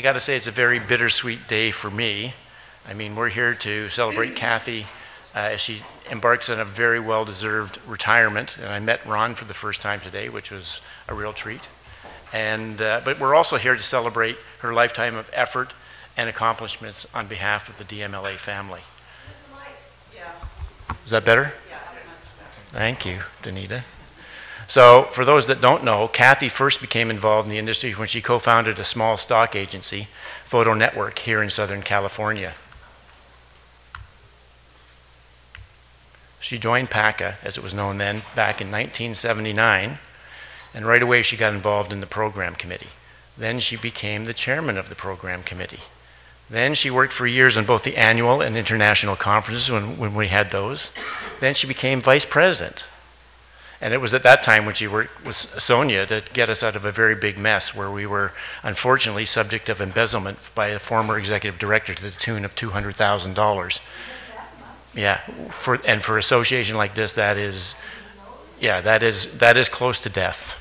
I got to say it's a very bittersweet day for me. I mean, we're here to celebrate Cathy uh, as she embarks on a very well-deserved retirement. And I met Ron for the first time today, which was a real treat. And, uh, but we're also here to celebrate her lifetime of effort and accomplishments on behalf of the DMLA family. Is that better? Thank you, Danita. So, for those that don't know, Cathy first became involved in the industry when she co founded a small stock agency, Photo Network, here in Southern California. She joined PACA, as it was known then, back in 1979, and right away she got involved in the program committee. Then she became the chairman of the program committee. Then she worked for years on both the annual and international conferences when, when we had those. Then she became vice president. And it was at that time when she worked with Sonia to get us out of a very big mess where we were unfortunately subject of embezzlement by a former executive director to the tune of $200,000. Yeah, for, and for association like this, that is, yeah, that is, that is close to death.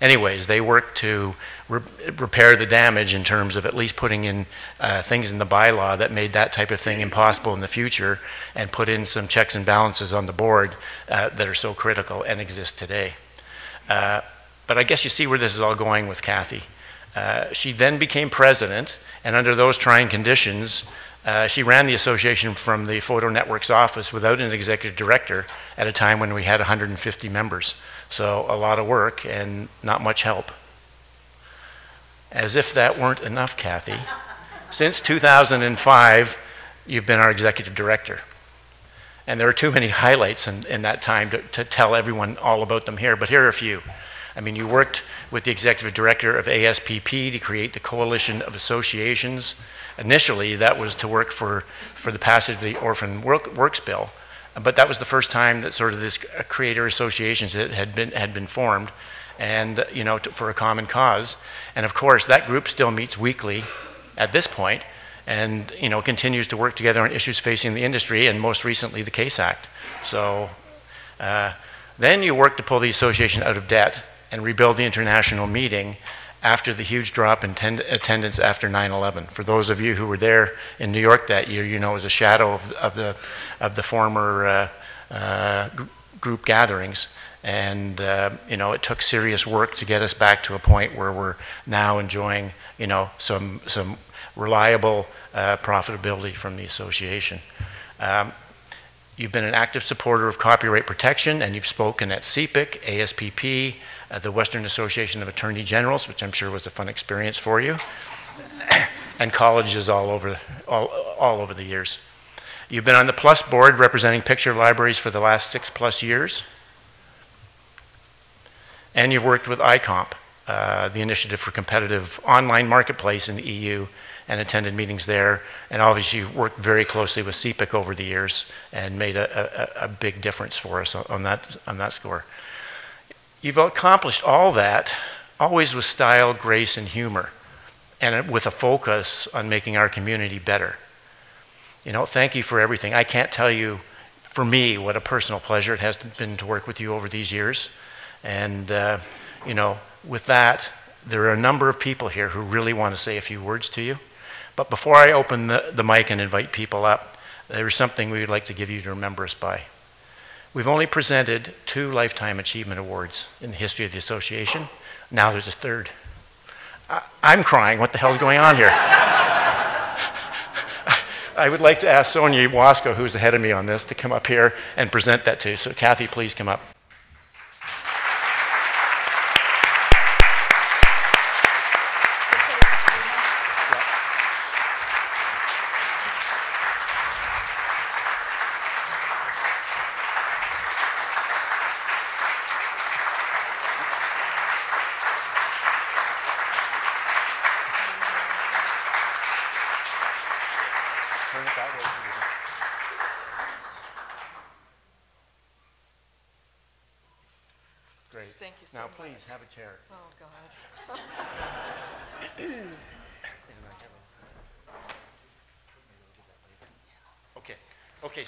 Anyways, they worked to re repair the damage in terms of at least putting in uh, things in the bylaw that made that type of thing impossible in the future and put in some checks and balances on the board uh, that are so critical and exist today. Uh, but I guess you see where this is all going with Cathy. Uh, she then became president, and under those trying conditions, uh, she ran the association from the Photo Network's office without an executive director at a time when we had 150 members. So a lot of work and not much help. As if that weren't enough, Cathy. Since 2005, you've been our executive director. And there are too many highlights in, in that time to, to tell everyone all about them here, but here are a few. I mean, you worked with the executive director of ASPP to create the Coalition of Associations Initially, that was to work for, for the passage of the Orphan work, Works Bill, but that was the first time that sort of this uh, creator associations had been, had been formed and, you know, to, for a common cause. And of course, that group still meets weekly at this point and, you know, continues to work together on issues facing the industry and most recently the CASE Act. So uh, then you work to pull the association out of debt and rebuild the international meeting after the huge drop in attendance after 9/11. For those of you who were there in New York that year, you know it was a shadow of, of the of the former uh, uh, group gatherings, and uh, you know it took serious work to get us back to a point where we're now enjoying you know some some reliable uh, profitability from the association. Um, You've been an active supporter of copyright protection, and you've spoken at CEPIC, ASPP, the Western Association of Attorney Generals, which I'm sure was a fun experience for you, and colleges all over, all, all over the years. You've been on the PLUS board representing picture libraries for the last six plus years. And you've worked with ICOMP, uh, the Initiative for Competitive Online Marketplace in the EU, and attended meetings there, and obviously worked very closely with CEPIC over the years and made a, a, a big difference for us on that, on that score. You've accomplished all that, always with style, grace, and humor, and with a focus on making our community better. You know, thank you for everything. I can't tell you, for me, what a personal pleasure it has been to work with you over these years. And, uh, you know, with that, there are a number of people here who really want to say a few words to you. But before I open the, the mic and invite people up, there's something we would like to give you to remember us by. We've only presented two Lifetime Achievement Awards in the history of the association. Now there's a third. I, am crying. What the hell is going on here? I would like to ask Sonia Wasco, who's ahead of me on this, to come up here and present that to you. So Cathy, please come up.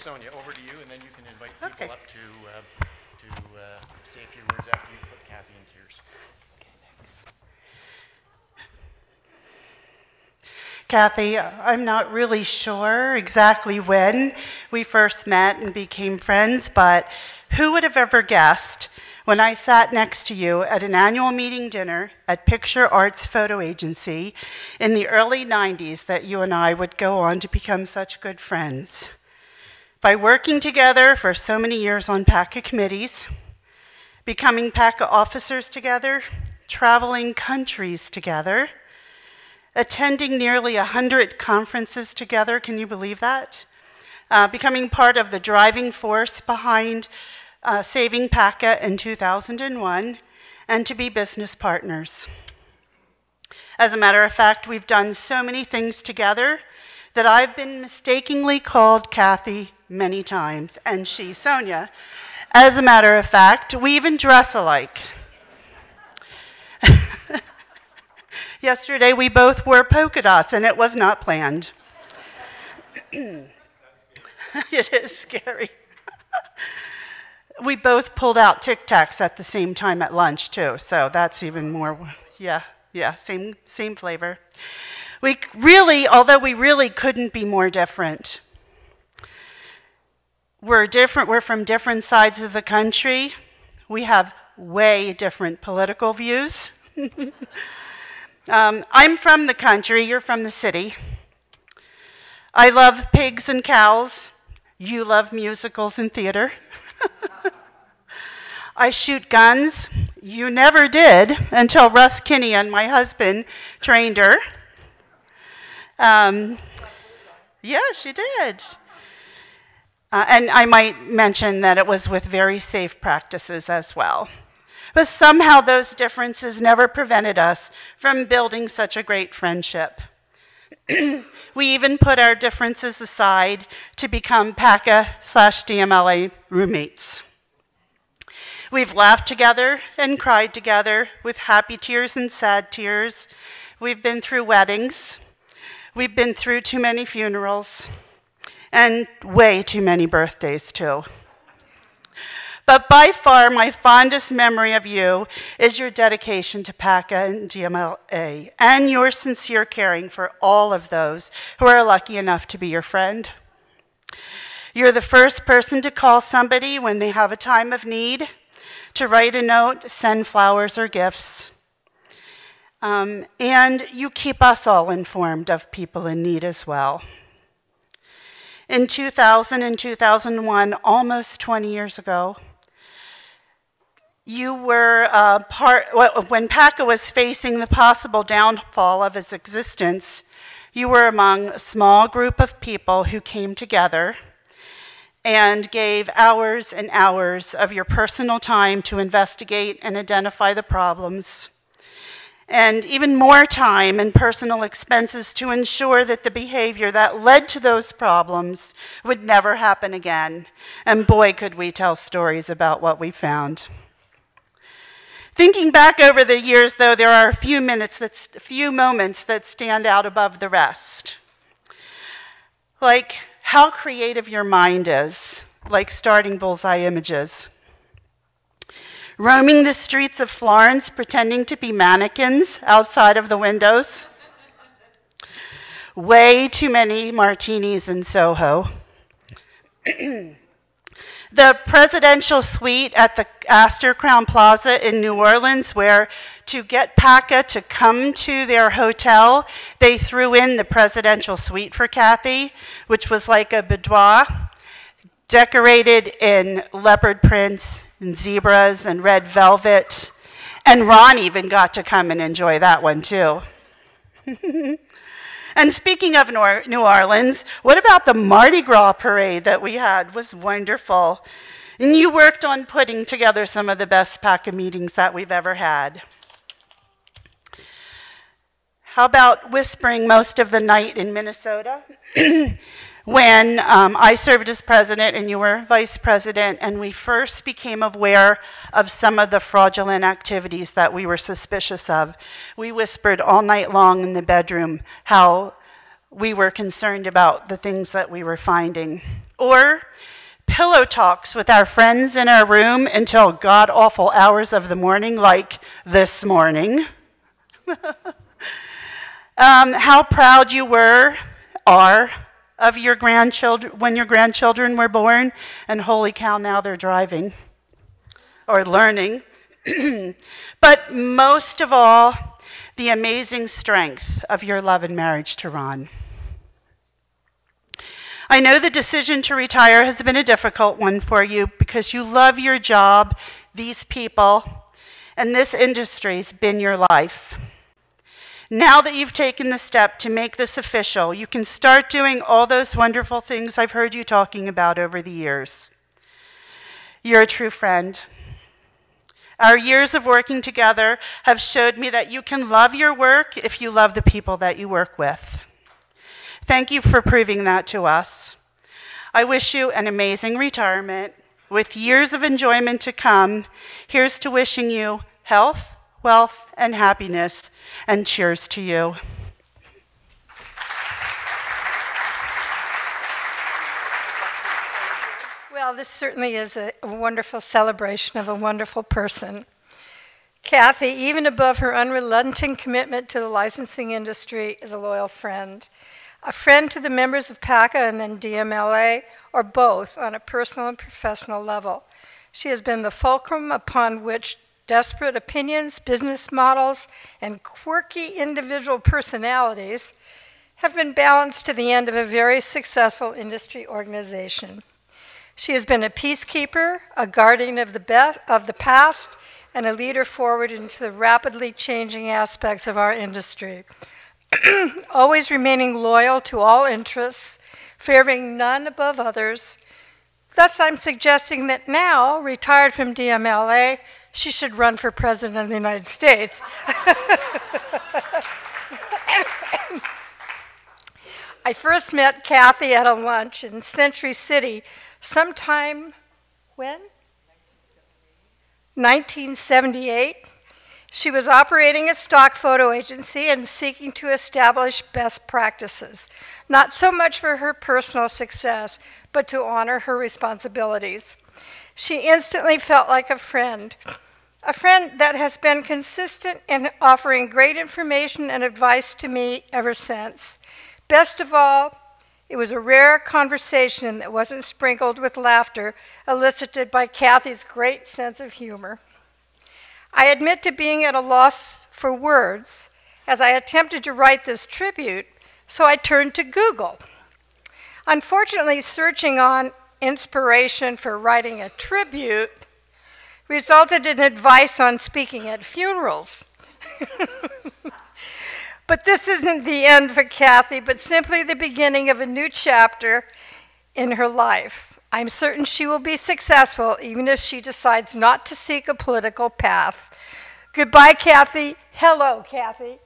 Sonia, over to you, and then you can invite people Okay. up to, uh, to uh, say a few words after you put Cathy in tears. Okay, thanks. Cathy, I'm not really sure exactly when we first met and became friends, but who would have ever guessed when I sat next to you at an annual meeting dinner at Picture Arts Photo Agency in the early 90s that you and I would go on to become such good friends? By working together for so many years on PACA committees, becoming PACA officers together, traveling countries together, attending nearly 100 conferences together. Can you believe that? Uh, becoming part of the driving force behind uh, Saving PACA in 2001, and to be business partners. As a matter of fact, we've done so many things together that I've been mistakenly called Cathy many times, and she, Sonia. As a matter of fact, we even dress alike. Yesterday, we both wore polka dots, and it was not planned. it is scary. we both pulled out Tic Tacs at the same time at lunch, too, so that's even more, yeah, yeah, same, same flavor. We really, although we really couldn't be more different. We're different, we're from different sides of the country. We have way different political views. Um, I'm from the country, you're from the city. I love pigs and cows. You love musicals and theater. I shoot guns. You never did until Russ Kinney and my husband trained her. Um, yeah, she did. Uh, and I might mention that it was with very safe practices as well. But somehow those differences never prevented us from building such a great friendship. we even put our differences aside to become PACA slash DMLA roommates. We've laughed together and cried together with happy tears and sad tears. We've been through weddings. We've been through too many funerals and way too many birthdays, too. But by far, my fondest memory of you is your dedication to PACA and DMLA and your sincere caring for all of those who are lucky enough to be your friend. You're the first person to call somebody when they have a time of need, to write a note, send flowers or gifts. Um, and you keep us all informed of people in need as well. In 2000 and 2001, almost 20 years ago, you were uh, part, when PACA was facing the possible downfall of its existence, you were among a small group of people who came together and gave hours and hours of your personal time to investigate and identify the problems, and even more time and personal expenses to ensure that the behavior that led to those problems would never happen again. And boy, could we tell stories about what we found. Thinking back over the years, though, there are a few minutes that's few moments that stand out above the rest. Like how creative your mind is, like starting bullseye images. Roaming the streets of Florence, pretending to be mannequins outside of the windows. Way too many martinis in Soho. the presidential suite at the Astor Crowne Plaza in New Orleans, where to get PACA to come to their hotel, they threw in the presidential suite for Cathy, which was like a boudoir, decorated in leopard prints and zebras and red velvet. And Ron even got to come and enjoy that one too. And speaking of New Orleans, what about the Mardi Gras parade that we had? It was wonderful. And you worked on putting together some of the best PACA meetings that we've ever had. How about whispering most of the night in Minnesota? when um, I served as president and you were vice president, and we first became aware of some of the fraudulent activities that we were suspicious of, we whispered all night long in the bedroom how we were concerned about the things that we were finding. Or pillow talks with our friends in our room until god awful hours of the morning, like this morning. um, how proud you were, are, of your grandchildren when your grandchildren were born, and holy cow, now they're driving or learning. but most of all, the amazing strength of your love and marriage to Ron. I know the decision to retire has been a difficult one for you because you love your job, these people, and this industry's been your life. Now that you've taken the step to make this official, you can start doing all those wonderful things I've heard you talking about over the years. You're a true friend. Our years of working together have showed me that you can love your work if you love the people that you work with. Thank you for proving that to us. I wish you an amazing retirement with years of enjoyment to come. Here's to wishing you health, wealth, and happiness, and cheers to you. Well, this certainly is a wonderful celebration of a wonderful person. Cathy, even above her unrelenting commitment to the licensing industry, is a loyal friend a friend to the members of PACA and then DMLA, or both on a personal and professional level. She has been the fulcrum upon which desperate opinions, business models, and quirky individual personalities have been balanced to the end of a very successful industry organization. She has been a peacekeeper, a guardian of the, best, of the past, and a leader forward into the rapidly changing aspects of our industry. always remaining loyal to all interests, favoring none above others. Thus, I'm suggesting that now, retired from DMLA, she should run for President of the United States. I first met Cathy at a lunch in Century City sometime when? 1978. She was operating a stock photo agency and seeking to establish best practices, not so much for her personal success, but to honor her responsibilities. She instantly felt like a friend, a friend that has been consistent in offering great information and advice to me ever since. Best of all, it was a rare conversation that wasn't sprinkled with laughter, elicited by Cathy's great sense of humor. I admit to being at a loss for words as I attempted to write this tribute, so I turned to Google. Unfortunately, searching on inspiration for writing a tribute resulted in advice on speaking at funerals. but this isn't the end for Cathy, but simply the beginning of a new chapter in her life. I'm certain she will be successful even if she decides not to seek a political path. Goodbye, Cathy. Hello, Cathy.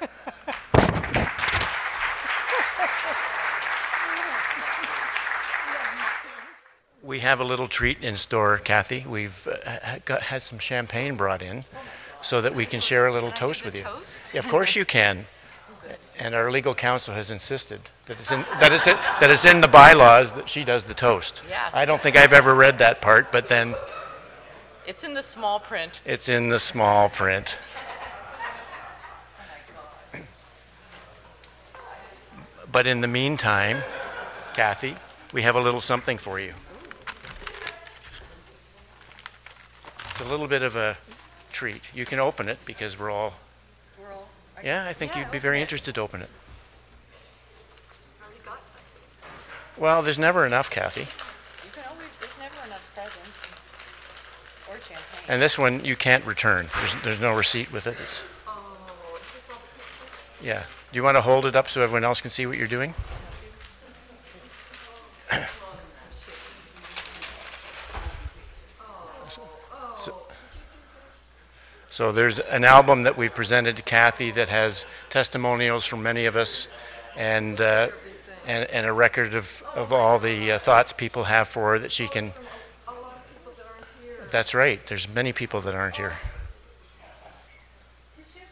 we have a little treat in store, Cathy. We've uh, got, had some champagne brought in so that we can share a little toast with you. Toast? of course you can and our legal counsel has insisted that it's in, that it's in, that it's in the bylaws that she does the toast. Yeah. I don't think I've ever read that part, but then It's in the small print. it's in the small print. But in the meantime, Cathy, we have a little something for you. It's a little bit of a treat. You can open it because we're all yeah, I think Yeah, you'd be very okay. interested to open it. Well, there's never enough, Cathy. You can always, there's never enough presents or champagne. And this one you can't return. There's, there's no receipt with it. It's, oh, yeah. Do you want to hold it up so everyone else can see what you're doing? so there's an album that we presented to Cathy that has testimonials from many of us and, uh, and, and a record of, of all the uh, thoughts people have for her that she can. That's right. There's many people that aren't here.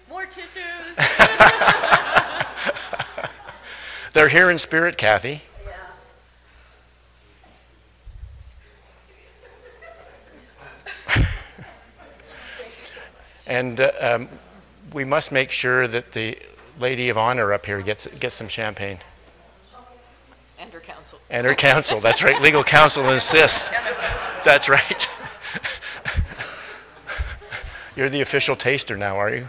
More tissues. They're here in spirit, Cathy. And uh, um, we must make sure that the lady of honor up here gets, gets some champagne. And her counsel. And her counsel, that's right, legal counsel insists. That's right. You're the official taster now, are you?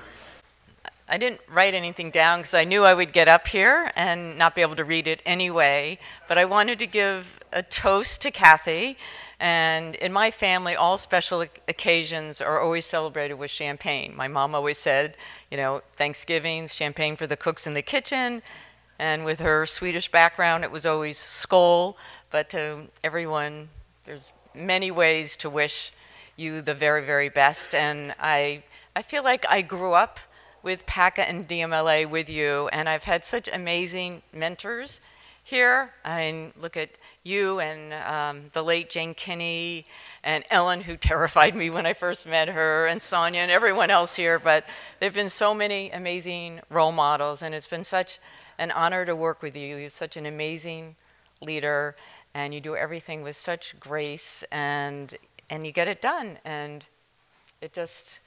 I didn't write anything down because I knew I would get up here and not be able to read it anyway. But I wanted to give a toast to Cathy. And in my family, all special occasions are always celebrated with champagne. My mom always said, you know, Thanksgiving, champagne for the cooks in the kitchen. And with her Swedish background, it was always Skål. But to everyone, there's many ways to wish you the very, very best. And I, I feel like I grew up with PACA and DMLA with you, and I've had such amazing mentors here. I mean, look at you and um, the late Jane Kinney and Ellen, who terrified me when I first met her, and Sonia and everyone else here. But there have been so many amazing role models, and it's been such an honor to work with you. You're such an amazing leader, and you do everything with such grace, and and you get it done. And it just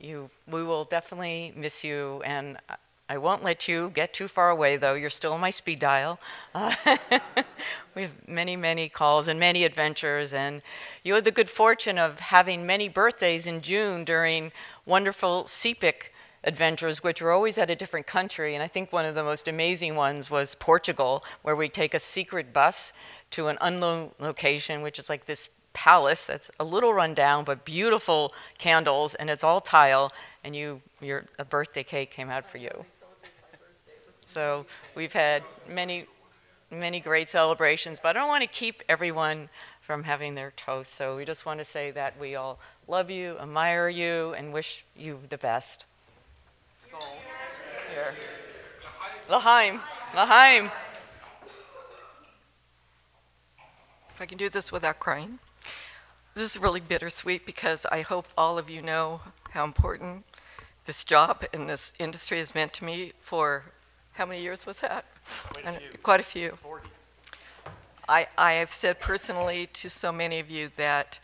you we will definitely miss you and I- won't let you get too far away though. You're still on my speed dial. Uh, we have many many calls and many adventures and you had the good fortune of having many birthdays in June during wonderful CEPIC adventures which were always at a different country and I think one of the most amazing ones was Portugal where we take a secret bus to an unknown location which is like this palace that's a little run down but beautiful candles and it's all tile and you your a birthday cake came out for you so we've had many many great celebrations but i don't want to keep everyone from having their toast so we just want to say that we all love you admire you and wish you the best Skål. here l'chaim l'chaim if I can do this without crying. This is really bittersweet because I hope all of you know how important this job and this industry has meant to me for how many years was that? Quite a few. Quite a few. 40. I, I have said personally to so many of you that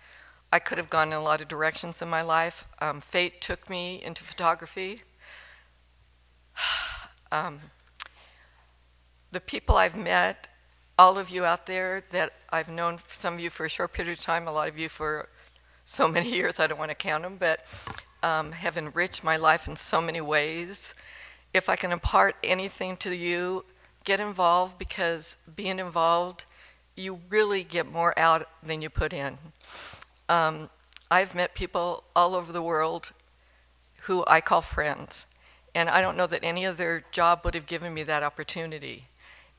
I could have gone in a lot of directions in my life. Um, fate took me into photography. Um, the people I've met, all of you out there that I've known, some of you for a short period of time, a lot of you for so many years, I don't want to count them, but um, have enriched my life in so many ways. If I can impart anything to you, get involved because being involved, you really get more out than you put in. Um, I've met people all over the world who I call friends, and I don't know that any other job would have given me that opportunity.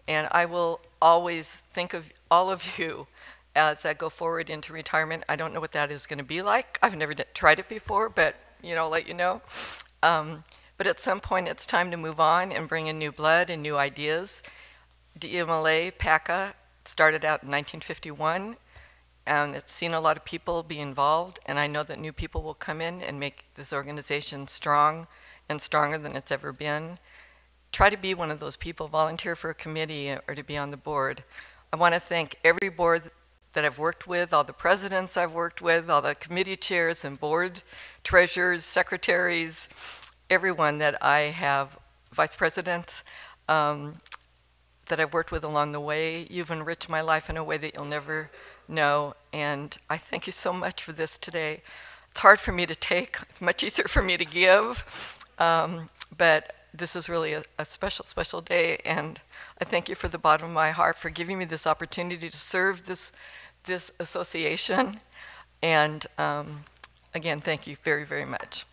And I will always think of all of you as I go forward into retirement. I don't know what that is going to be like. I've never tried it before, but you know, I'll let you know. Um, but at some point, it's time to move on and bring in new blood and new ideas. DMLA, PACA, started out in 1951, and it's seen a lot of people be involved, and I know that new people will come in and make this organization strong and stronger than it's ever been. Try to be one of those people, volunteer for a committee or to be on the board. I want to thank every board that I've worked with, all the presidents I've worked with, all the committee chairs and board treasurers, secretaries, everyone that I have, vice presidents, um, that I've worked with along the way. You've enriched my life in a way that you'll never know, and I thank you so much for this today. It's hard for me to take, it's much easier for me to give, um, but this is really a, a special, special day, and I thank you for the bottom of my heart for giving me this opportunity to serve this, this association. And um, again, thank you very, very much.